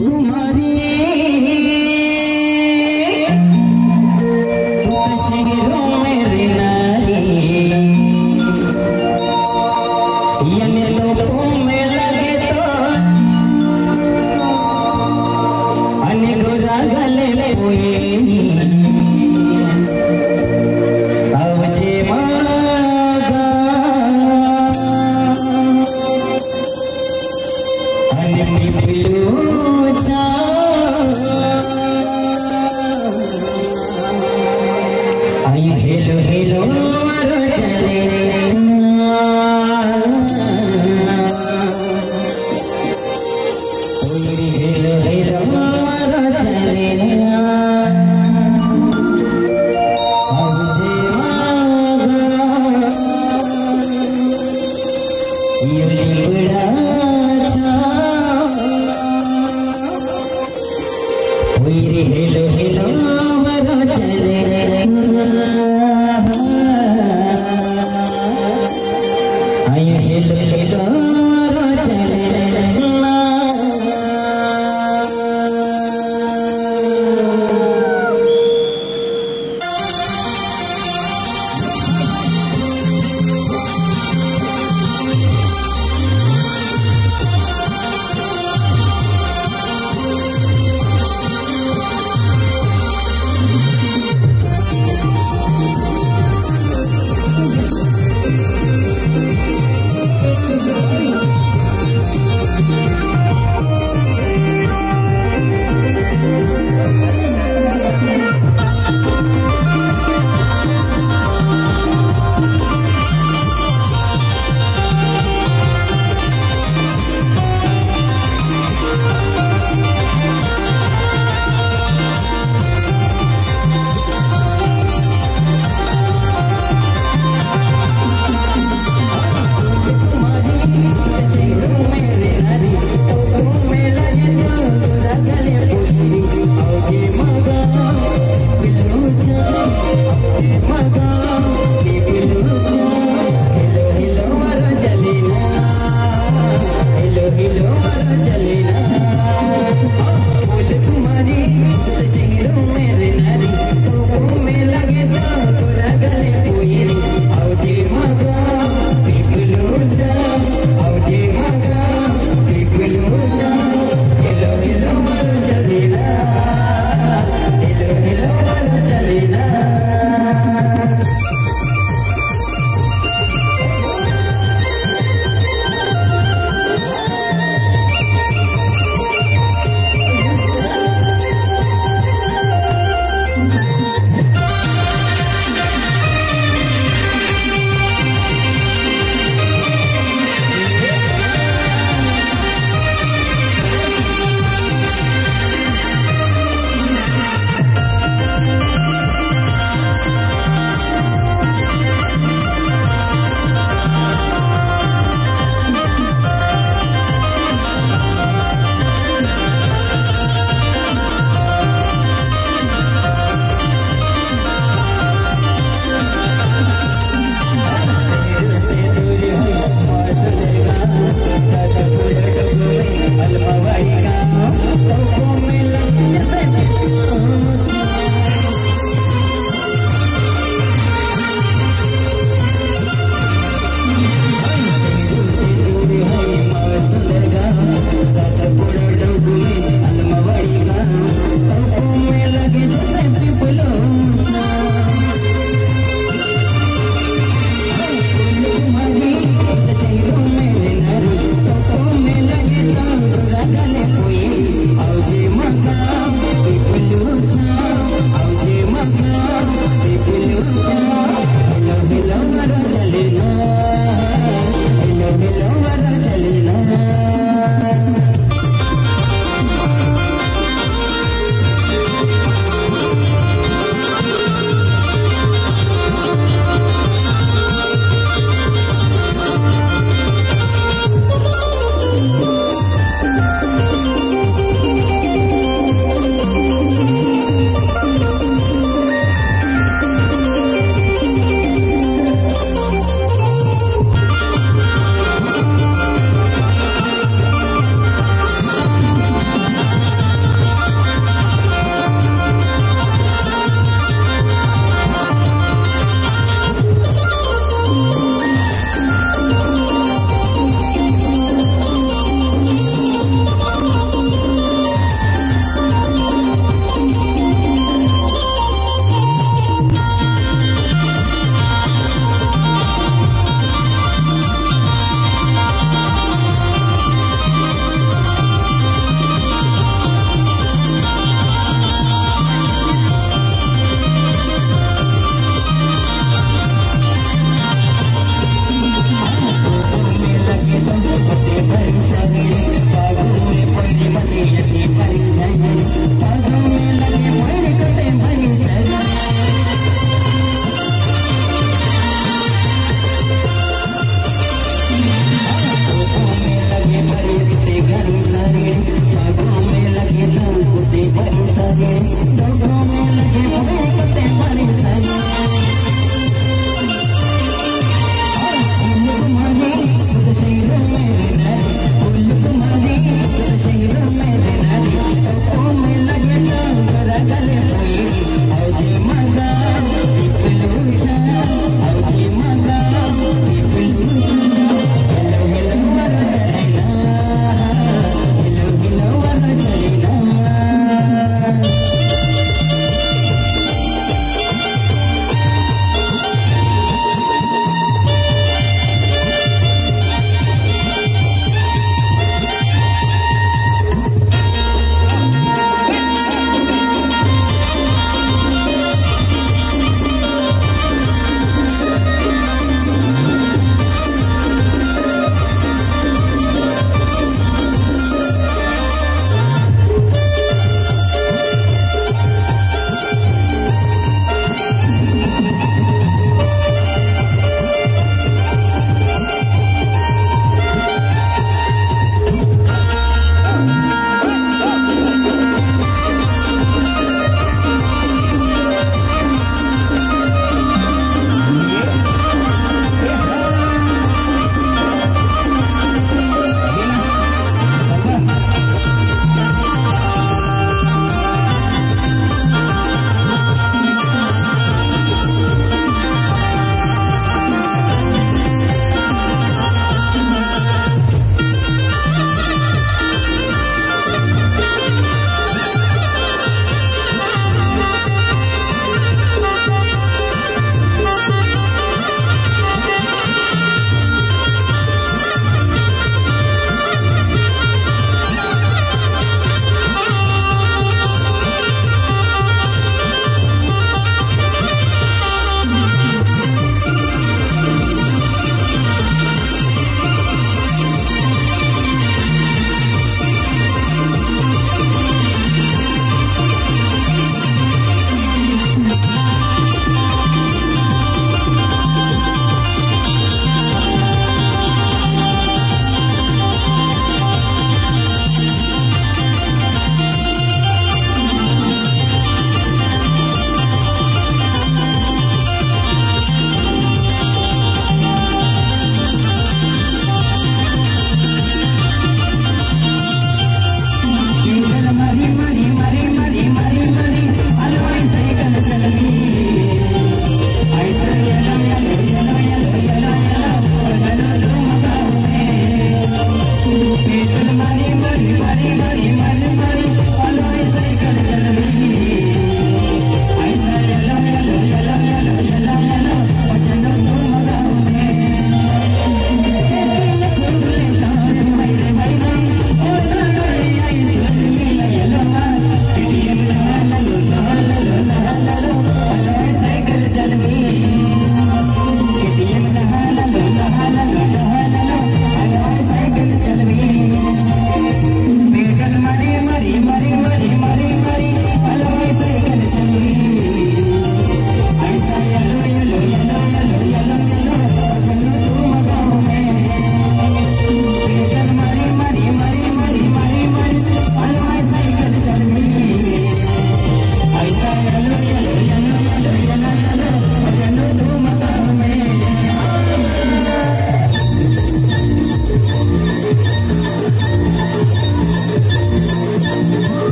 Boom. hello, hello.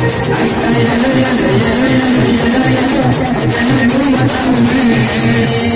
Thank you.